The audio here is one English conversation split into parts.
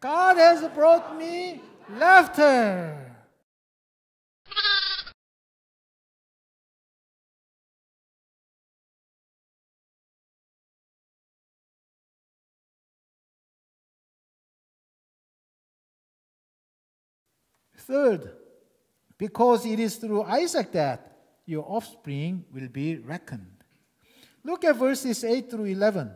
God has brought me laughter. Third, because it is through Isaac that your offspring will be reckoned. Look at verses 8 through 11.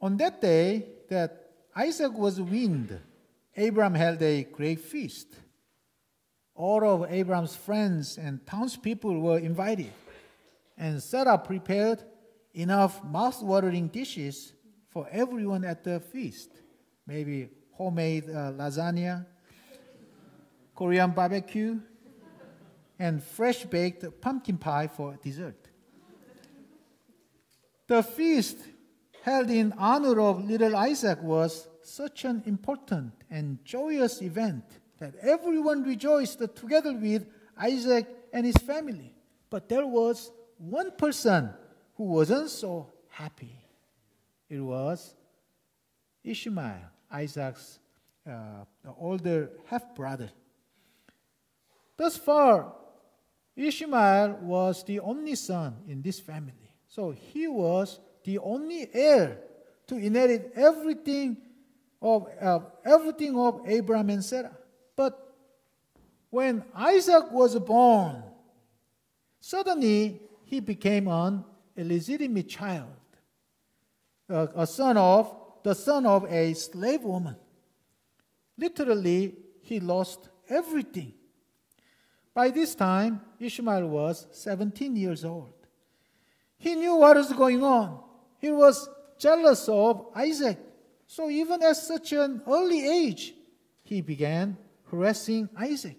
On that day that Isaac was weaned, Abraham held a great feast. All of Abraham's friends and townspeople were invited, and Sarah prepared enough mouth-watering dishes for everyone at the feast. Maybe homemade uh, lasagna, Korean barbecue, and fresh baked pumpkin pie for dessert. The feast held in honor of little Isaac was such an important and joyous event that everyone rejoiced together with Isaac and his family. But there was one person who wasn't so happy. It was Ishmael, Isaac's uh, older half brother. Thus far, Ishmael was the only son in this family. So he was the only heir to inherit everything of uh, everything of Abraham and Sarah. But when Isaac was born, suddenly he became an illegitimate child, a, a son of the son of a slave woman. Literally, he lost everything. By this time, Ishmael was 17 years old. He knew what was going on. He was jealous of Isaac. So, even at such an early age, he began harassing Isaac.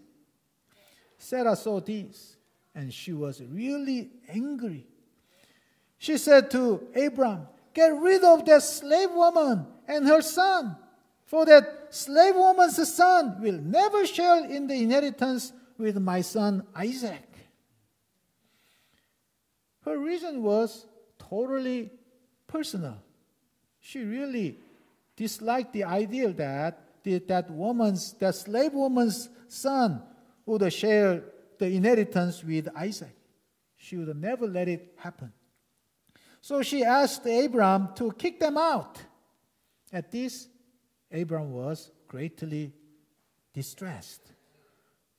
Sarah saw this, and she was really angry. She said to Abram, Get rid of that slave woman and her son, for that slave woman's son will never share in the inheritance with my son Isaac. Her reason was totally personal. She really disliked the idea that the, that woman's, that slave woman's son would share the inheritance with Isaac. She would never let it happen. So she asked Abram to kick them out. At this, Abram was greatly distressed.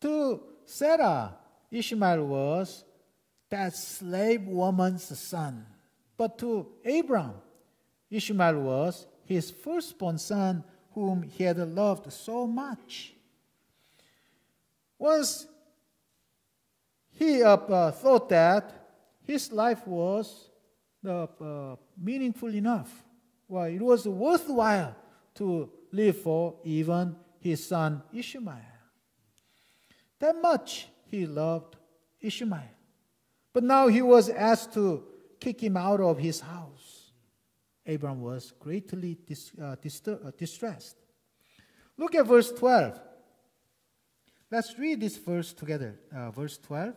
To Sarah, Ishmael was that slave woman's son. But to Abram, Ishmael was his firstborn son whom he had loved so much. Once he uh, uh, thought that his life was uh, meaningful enough. Well, it was worthwhile to live for even his son Ishmael. That much he loved Ishmael. But now he was asked to kick him out of his house. Abram was greatly dis, uh, distur- uh, distressed. Look at verse 12. Let's read this verse together. Uh, verse 12.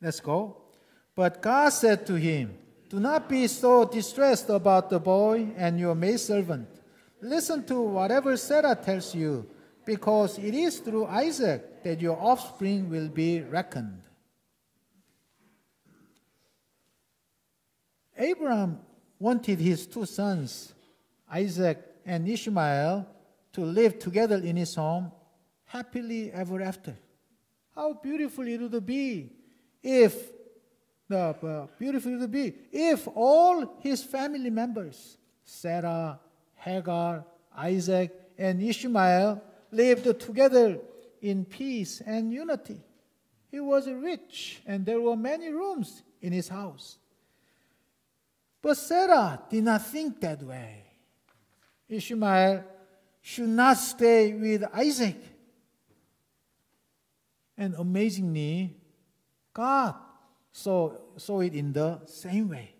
Let's go. But God said to him, Do not be so distressed about the boy and your maidservant. Listen to whatever Sarah tells you, because it is through Isaac that your offspring will be reckoned. Abraham wanted his two sons, Isaac and Ishmael, to live together in his home happily ever after. How beautiful it would be if the uh, beautiful it would be if all his family members, Sarah, Hagar, Isaac, and Ishmael, lived together in peace and unity. He was rich, and there were many rooms in his house. But Sarah did not think that way. Ishmael should not stay with Isaac. And amazingly, God saw, saw it in the same way.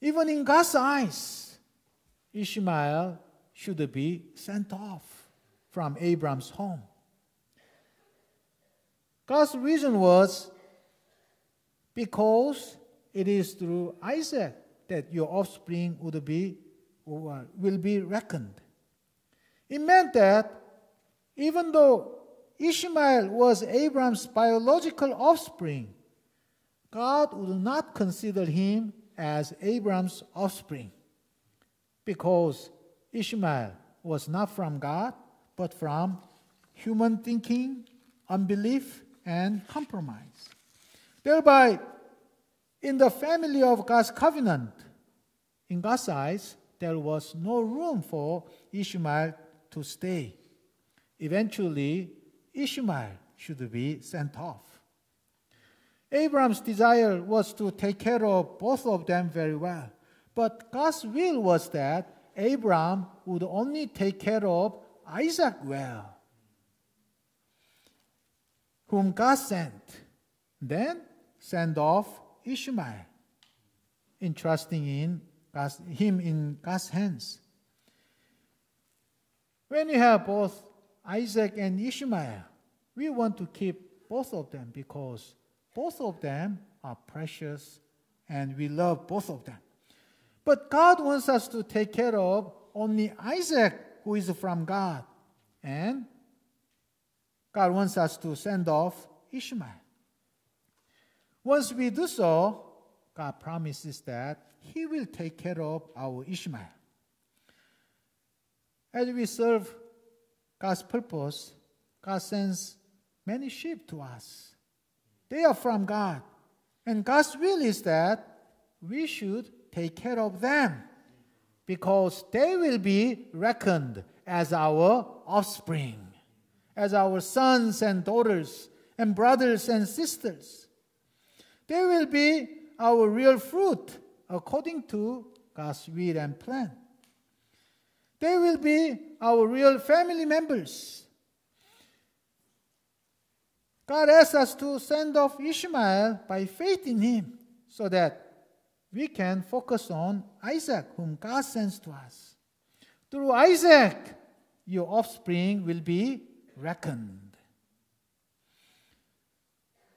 Even in God's eyes, Ishmael should be sent off from Abram's home. God's reason was because it is through Isaac that your offspring would be will be reckoned. It meant that even though Ishmael was Abram's biological offspring, God would not consider him as Abram's offspring because Ishmael was not from God, but from human thinking, unbelief, and compromise. Thereby, in the family of God's covenant, in God's eyes, there was no room for Ishmael to stay. Eventually, Ishmael should be sent off. Abraham's desire was to take care of both of them very well. But God's will was that Abraham would only take care of Isaac well, whom God sent, then send off Ishmael, entrusting in God's, him in God's hands. When you have both Isaac and Ishmael, we want to keep both of them because both of them are precious and we love both of them. But God wants us to take care of only Isaac, who is from God. And God wants us to send off Ishmael. Once we do so, God promises that He will take care of our Ishmael. As we serve God's purpose, God sends many sheep to us. They are from God. And God's will is that we should take care of them because they will be reckoned as our offspring, as our sons and daughters, and brothers and sisters. They will be our real fruit according to God's will and plan. They will be our real family members. God asks us to send off Ishmael by faith in him so that we can focus on Isaac, whom God sends to us. Through Isaac, your offspring will be reckoned.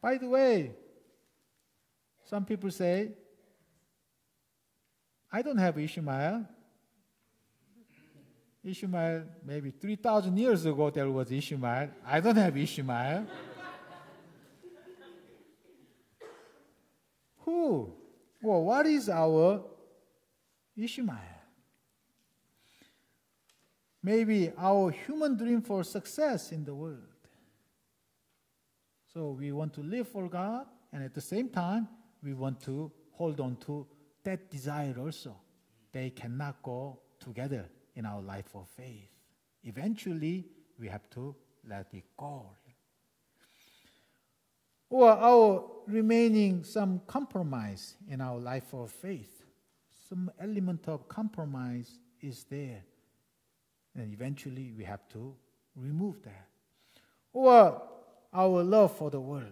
By the way, some people say, I don't have Ishmael. Ishmael, maybe 3,000 years ago there was Ishmael. I don't have Ishmael. Who? Well, what is our Ishmael? Maybe our human dream for success in the world. So we want to live for God, and at the same time, we want to hold on to that desire also. They cannot go together in our life of faith. Eventually, we have to let it go or our remaining some compromise in our life of faith. Some element of compromise is there. And eventually we have to remove that. Or our love for the world.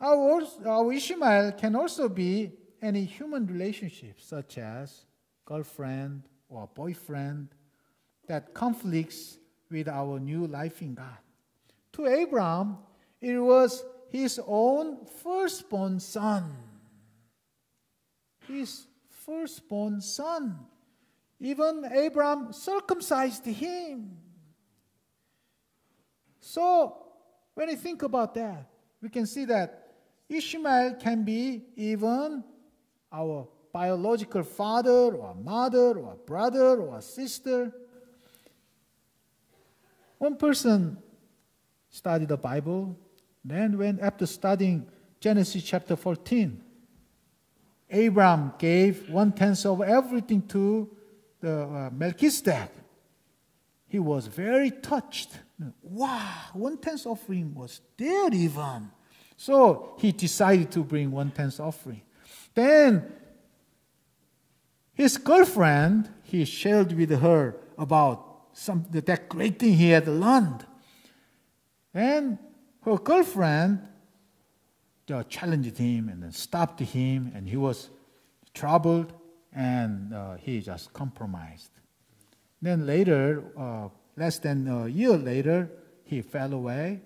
Our, our Ishmael can also be any human relationship, such as girlfriend or boyfriend, that conflicts with our new life in God. To Abraham, it was his own firstborn son. His firstborn son. Even Abraham circumcised him. So, when you think about that, we can see that Ishmael can be even our biological father or mother or brother or sister. One person studied the Bible then, when after studying Genesis chapter 14, Abraham gave one tenth of everything to the uh, Melchizedek. He was very touched. Wow, one tenth offering was there even. So he decided to bring one tenth offering. Then his girlfriend, he shared with her about some that great thing he had learned. And her girlfriend uh, challenged him and then stopped him, and he was troubled and uh, he just compromised. Then later, uh, less than a year later, he fell away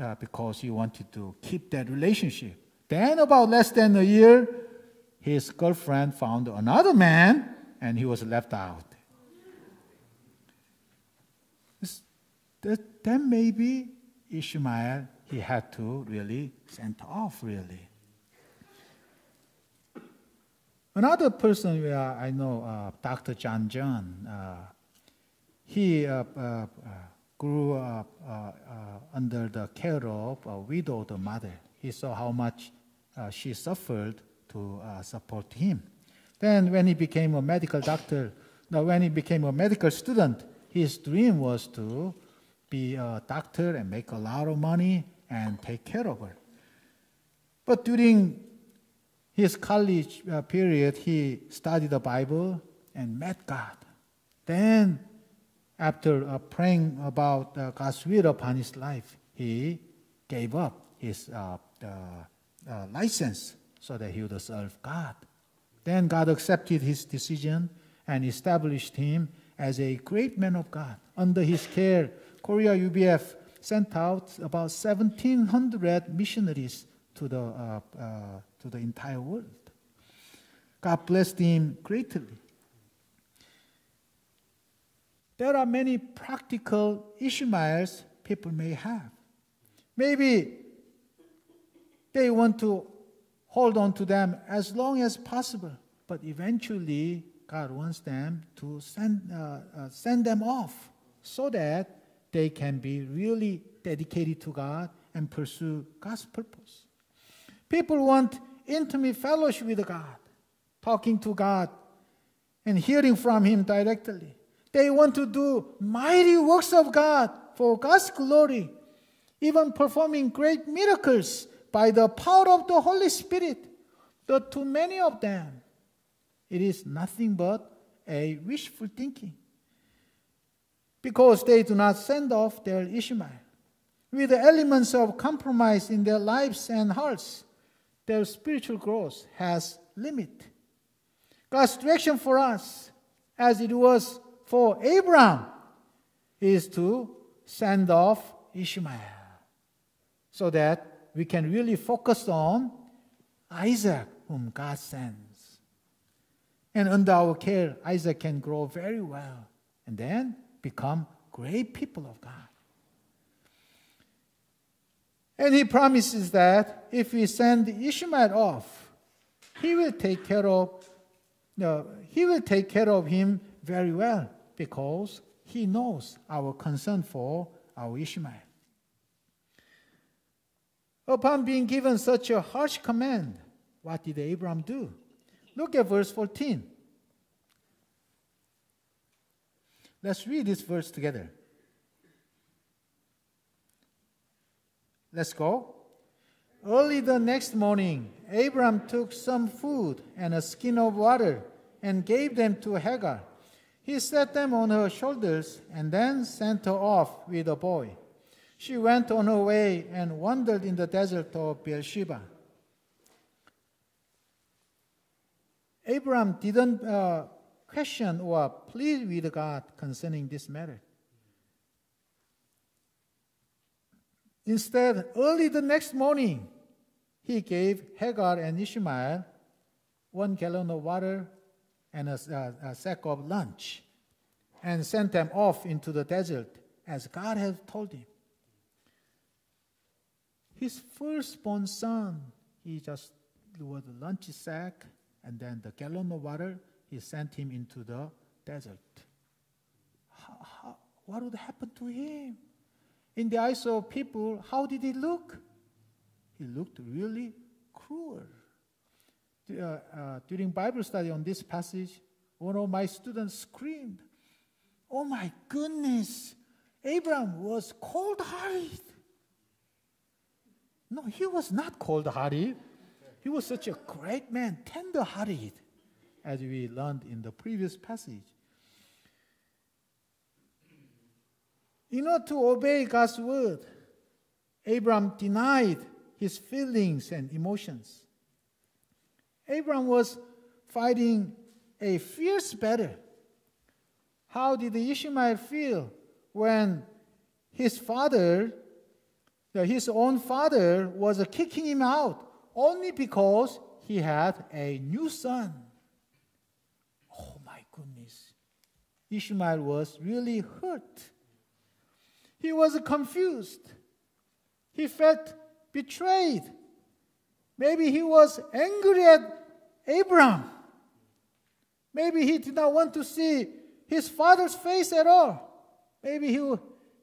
uh, because he wanted to keep that relationship. Then, about less than a year, his girlfriend found another man and he was left out. That, then maybe Ishmael, he had to really send off, really. Another person where I know, uh, Dr. John John, uh, he uh, uh, uh grew up uh, under the care of a widowed mother. He saw how much she suffered to support him. Then, when he became a medical doctor, now when he became a medical student, his dream was to be a doctor and make a lot of money and take care of her. But during his college uh, period, he studied the Bible and met God. Then, after uh, praying about uh, God's will upon his life, he gave up his uh, uh, license so that he would serve God. Then God accepted his decision and established him as a great man of God. Under his care, Korea UBF sent out about 1,700 missionaries to the, uh, uh, to the entire world. God blessed him greatly. There are many practical Ishmaels people may have. Maybe they want to hold on to them as long as possible, but eventually God wants them to send, uh, uh, send them off so that they can be really dedicated to God and pursue God's purpose. People want intimate fellowship with God, talking to God and hearing from Him directly. They want to do mighty works of God for God's glory, even performing great miracles by the power of the Holy Spirit. But to many of them, it is nothing but a wishful thinking because they do not send off their Ishmael. With the elements of compromise in their lives and hearts, their spiritual growth has limit. God's direction for us, as it was for Abraham, is to send off Ishmael so that we can really focus on Isaac, whom God sends. And under our care, Isaac can grow very well. And then become great people of God. And he promises that if we send Ishmael off, he will take care of no, he will take care of him very well because he knows our concern for our Ishmael. Upon being given such a harsh command, what did Abraham do? Look at verse 14. Let's read this verse together. Let's go. Early the next morning, Abram took some food and a skin of water and gave them to Hagar. He set them on her shoulders and then sent her off with a boy. She went on her way and wandered in the desert of Beersheba. Abram didn't uh, question or plead with God concerning this matter. Instead, early the next morning, he gave Hagar and Ishmael one gallon of water and a, a, a sack of lunch and sent them off into the desert as God had told him. His firstborn son, he just with the lunch sack and then the gallon of water he sent him into the desert. How, how, what would happen to him? In the eyes of people, how did he look? He looked really cruel. Uh, uh, during Bible study on this passage, one of my students screamed, Oh my goodness, Abraham was cold hearted. No, he was not cold hearted. He was such a great man, tender hearted as we learned in the previous passage. In order to obey God's word, Abraham denied his feelings and emotions. Abraham was fighting a fierce battle. How did Ishmael feel when his father his own father was kicking him out only because he had a new son. Oh my goodness. Ishmael was really hurt. He was confused. He felt betrayed. Maybe he was angry at Abraham. Maybe he did not want to see his father's face at all. Maybe he,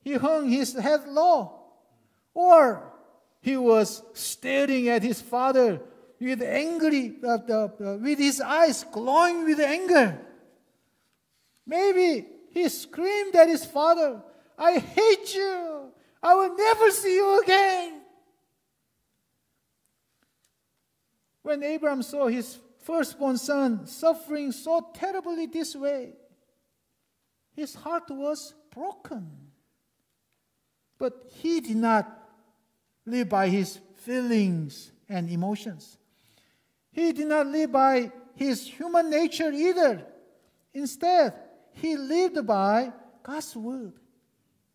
he hung his head low. Or he was staring at his father with angry, uh, uh, with his eyes glowing with anger. Maybe he screamed at his father, I hate you. I will never see you again. When Abraham saw his firstborn son suffering so terribly this way, his heart was broken. But he did not live by his feelings and emotions. He did not live by his human nature either. Instead, he lived by God's word,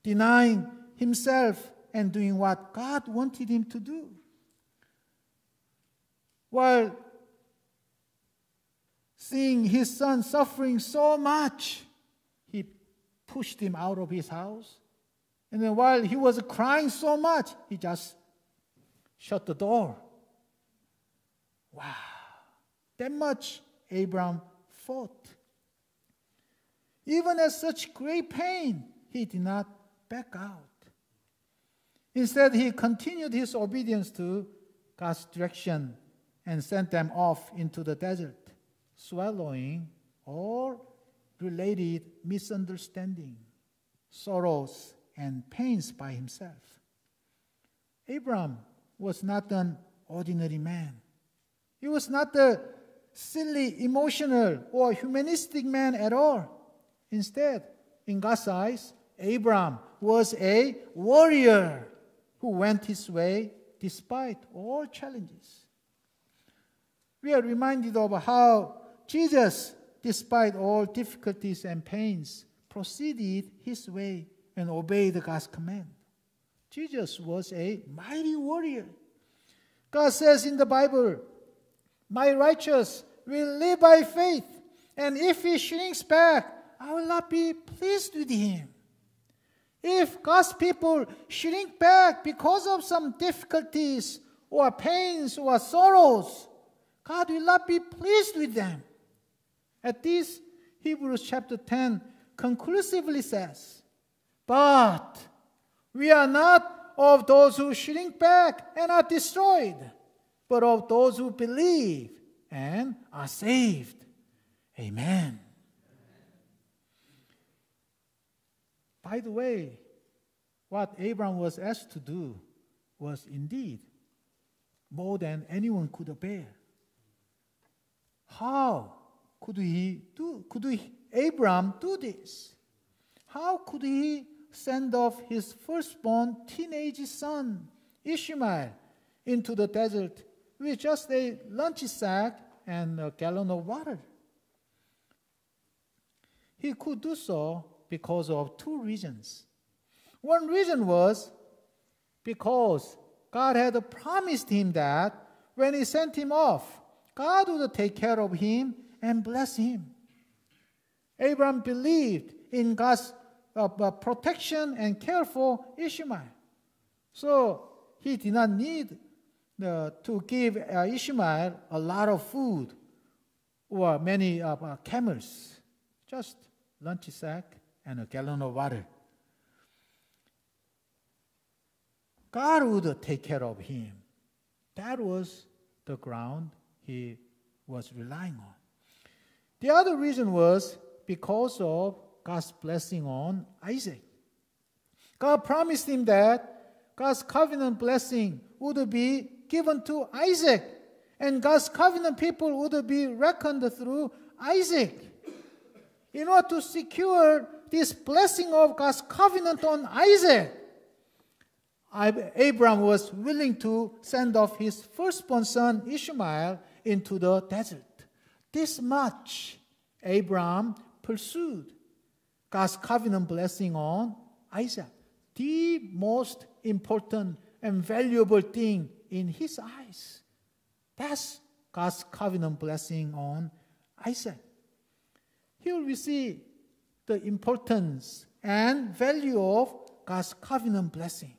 denying himself and doing what God wanted him to do. While seeing his son suffering so much, he pushed him out of his house. And then while he was crying so much, he just shut the door. Wow. That much Abraham fought. Even at such great pain, he did not back out. Instead, he continued his obedience to God's direction and sent them off into the desert, swallowing all related misunderstanding, sorrows, and pains by himself. Abraham was not an ordinary man. He was not a silly, emotional, or humanistic man at all. Instead, in God's eyes, Abraham was a warrior who went his way despite all challenges. We are reminded of how Jesus, despite all difficulties and pains, proceeded his way and obeyed God's command. Jesus was a mighty warrior. God says in the Bible, My righteous will live by faith, and if he shrinks back, I will not be pleased with him. If God's people shrink back because of some difficulties or pains or sorrows, God will not be pleased with them. At this, Hebrews chapter 10 conclusively says, But we are not of those who shrink back and are destroyed, but of those who believe and are saved. Amen. By the way, what Abraham was asked to do was indeed more than anyone could bear. How could he do could he, Abraham do this? How could he send off his firstborn teenage son, Ishmael, into the desert with just a lunch sack and a gallon of water? He could do so because of two reasons. One reason was because God had promised him that when he sent him off, God would take care of him and bless him. Abraham believed in God's uh, uh protection and care for Ishmael. So he did not need uh, to give uh, Ishmael a lot of food or many uh, camels, just lunch sack gallon of water. God would take care of him. That was the ground he was relying on. The other reason was because of God's blessing on Isaac. God promised him that God's covenant blessing would be given to Isaac, and God's covenant people would be reckoned through Isaac. In order to secure this blessing of God's covenant on Isaac, Abraham was willing to send off his firstborn son Ishmael into the desert. This much Abraham pursued God's covenant blessing on Isaac, the most important and valuable thing in his eyes. That's God's covenant blessing on Isaac. Here we see the importance and value of God's covenant blessing.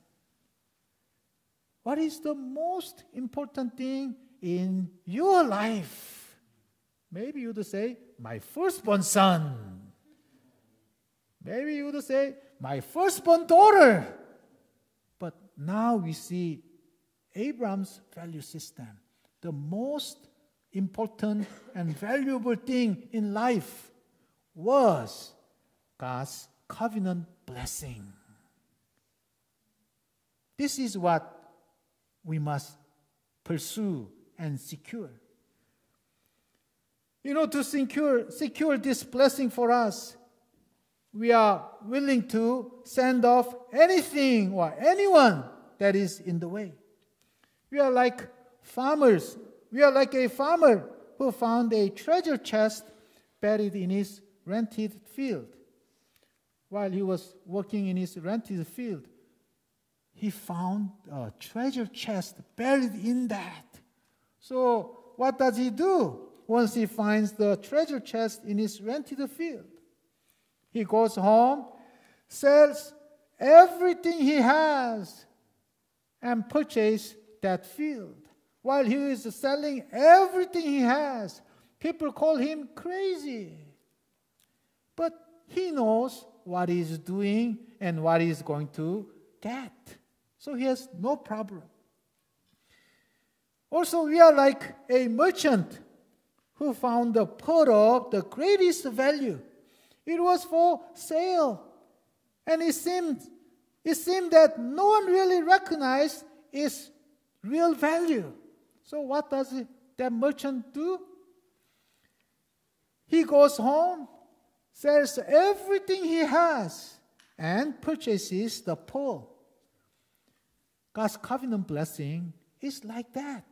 What is the most important thing in your life? Maybe you would say, My firstborn son. Maybe you would say, My firstborn daughter. But now we see Abraham's value system. The most important and valuable thing in life was God's covenant blessing. This is what we must pursue and secure. You know, to secure, secure this blessing for us, we are willing to send off anything or anyone that is in the way. We are like farmers. We are like a farmer who found a treasure chest buried in his rented field. While he was working in his rented field, he found a treasure chest buried in that. So, what does he do once he finds the treasure chest in his rented field? He goes home, sells everything he has, and purchases that field. While he is selling everything he has, people call him crazy. But he knows what he's doing and what he's going to get. So he has no problem. Also, we are like a merchant who found the pearl of the greatest value. It was for sale. And it seemed, it seemed that no one really recognized its real value. So, what does that merchant do? He goes home, sells everything he has, and purchases the pearl. God's covenant blessing is like that.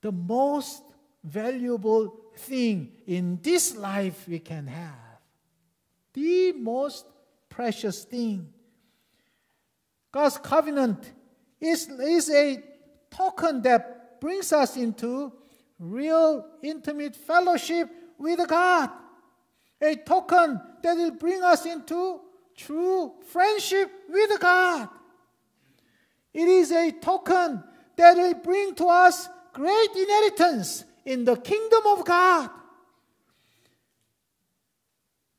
The most valuable thing in this life we can have. The most precious thing. God's covenant is, is a token that brings us into real intimate fellowship with God. A token that will bring us into true friendship with God. It is a token that will bring to us great inheritance in the kingdom of God.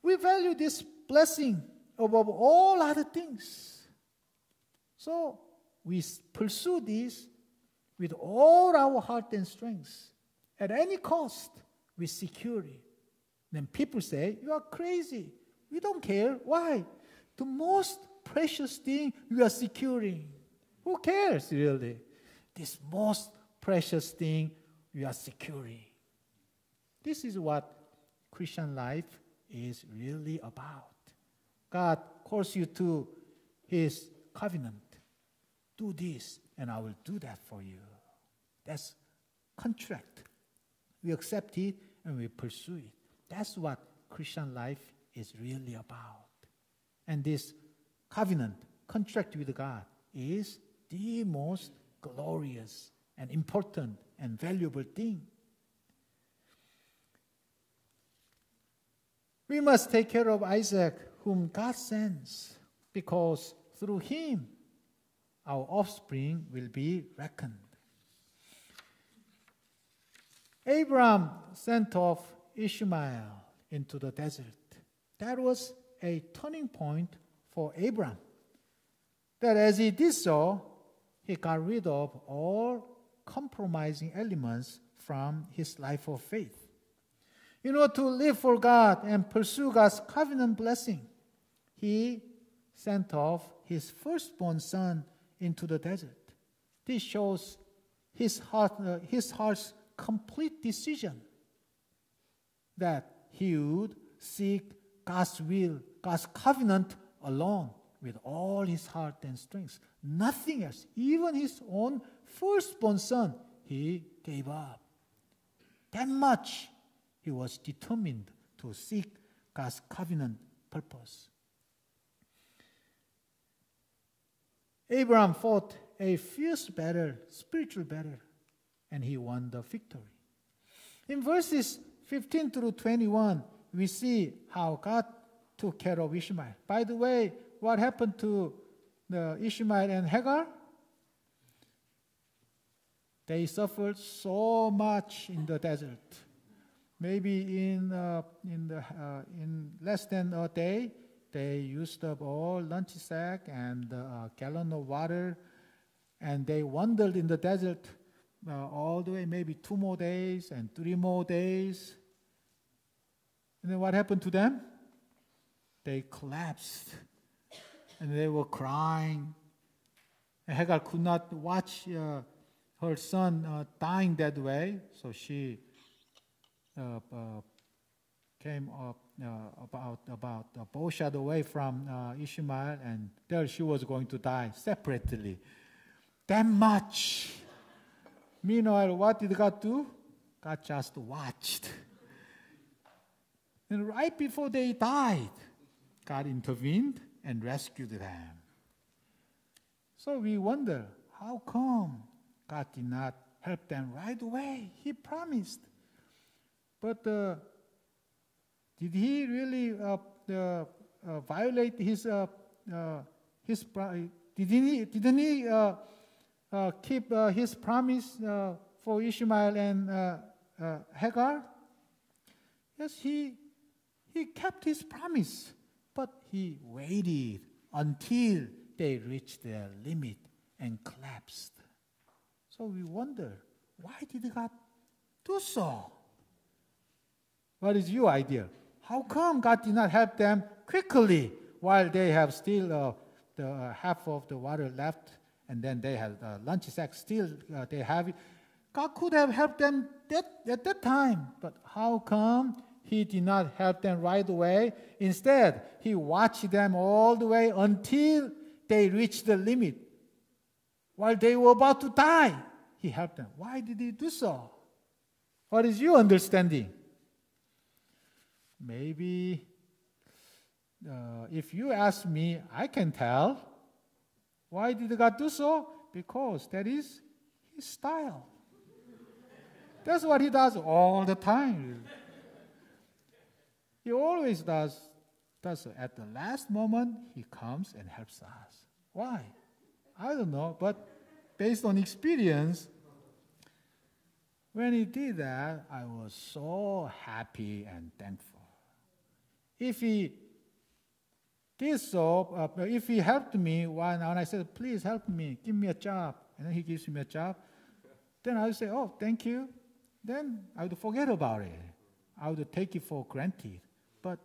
We value this blessing above all other things. So we pursue this with all our heart and strength. At any cost, we secure it. Then people say, You are crazy. We don't care. Why? The most precious thing you are securing. Who cares, really? This most precious thing you are securing. This is what Christian life is really about. God calls you to His covenant. Do this, and I will do that for you. That's contract. We accept it and we pursue it. That's what Christian life is really about. And this covenant, contract with God, is the most glorious and important and valuable thing. We must take care of Isaac, whom God sends, because through him our offspring will be reckoned. Abraham sent off Ishmael into the desert. That was a turning point for Abraham. That as he did so, he got rid of all compromising elements from his life of faith. You know, to live for God and pursue God's covenant blessing, he sent off his firstborn son into the desert. This shows his, heart, uh, his heart's complete decision that he would seek God's will, God's covenant alone with all his heart and strength. Nothing else, even his own firstborn son, he gave up. That much he was determined to seek God's covenant purpose. Abraham fought a fierce battle, spiritual battle, and he won the victory. In verses 15 through 21, we see how God took care of Ishmael. By the way, what happened to the Ishmael and Hagar? They suffered so much in the desert. Maybe in, uh, in, the, uh, in less than a day, they used up all lunch sack and a uh, gallon of water, and they wandered in the desert uh, all the way, maybe two more days and three more days. And then what happened to them? They collapsed and they were crying. And Hagar could not watch uh, her son uh, dying that way, so she uh, uh came up uh, about about a bow shot away from Ishmael, and there she was going to die separately. That much. Meanwhile, what did God do? God just watched. And right before they died, God intervened and rescued them. So we wonder how come God did not help them right away? He promised. But uh, did he really uh, uh, violate his, uh, uh, his did he, didn't he uh, Uh, keep uh, his promise uh, for Ishmael and Hagar? Yes, he, he kept his promise, but he waited until they reached their limit and collapsed. So we wonder, why did God do so? What is your idea? How come God did not help them quickly while they have still uh, the uh, half of the water left, and then they had uh, lunch sack still uh, they have it? God could have helped them that, at that time, but how come He did not help them right away? Instead, He watched them all the way until they reached the limit. While they were about to die, He helped them. Why did He do so? What is your understanding? Maybe uh, if you ask me, I can tell. Why did God do so? Because that is His style. That's what He does all the time. He always does, does at the last moment, He comes and helps us. Why? I don't know, but based on experience, when He did that, I was so happy and thankful. If he did so, uh, if he helped me when, when I said, please help me, give me a job, and then he gives me a job, then I would say, oh, thank you. Then I would forget about it. I would take it for granted. But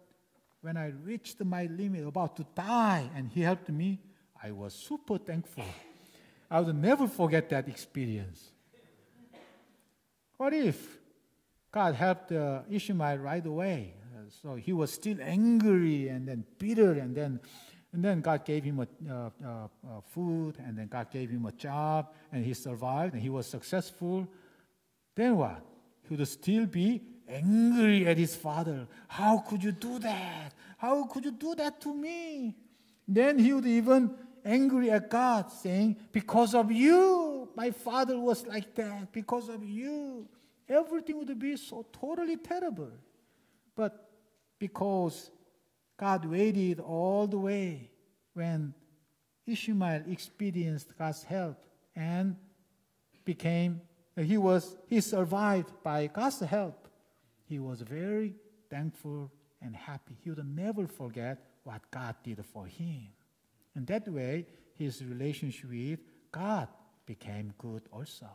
when I reached my limit, about to die, and he helped me, I was super thankful. I would never forget that experience. What if God helped uh, Ishmael right away? So he was still angry and then bitter and then and then God gave him a, uh, uh, uh, food and then God gave him a job and he survived and he was successful. Then what? He would still be angry at his father. How could you do that? How could you do that to me? Then he would even angry at God, saying, Because of you, my father was like that. Because of you. Everything would be so totally terrible. But because God waited all the way when Ishmael experienced God's help and became he was he survived by God's help. He was very thankful and happy. He would never forget what God did for him. And that way his relationship with God became good also.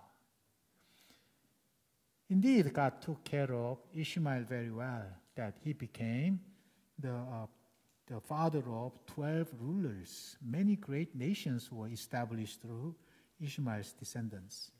Indeed, God took care of Ishmael very well that he became the, uh, the father of 12 rulers. Many great nations were established through Ishmael's descendants.